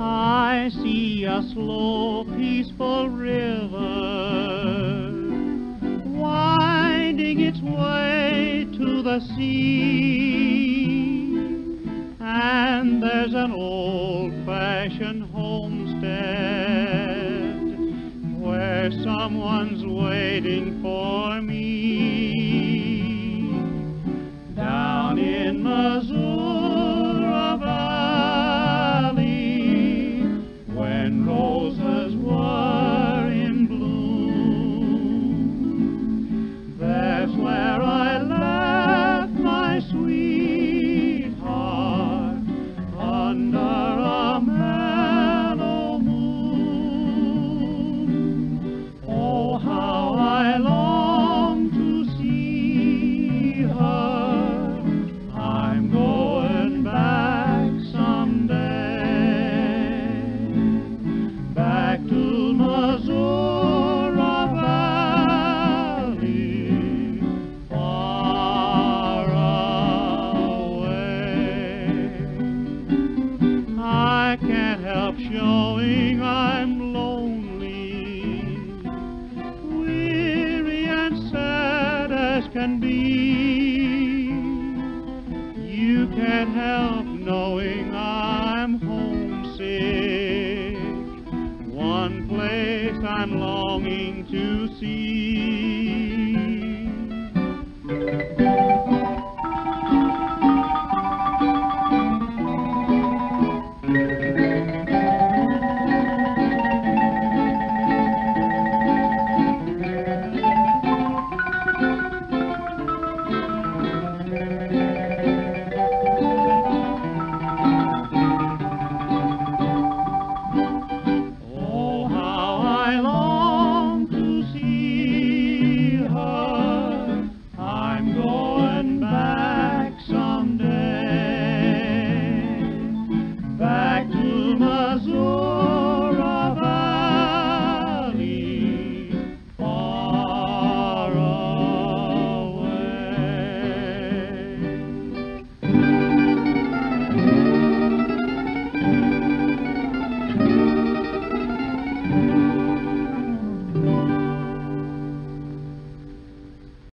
I see a slow, peaceful river winding its way to the sea, and there's an old-fashioned homestead someone's waiting for me showing I'm lonely, weary and sad as can be. You can't help knowing I'm homesick, one place I'm longing to see.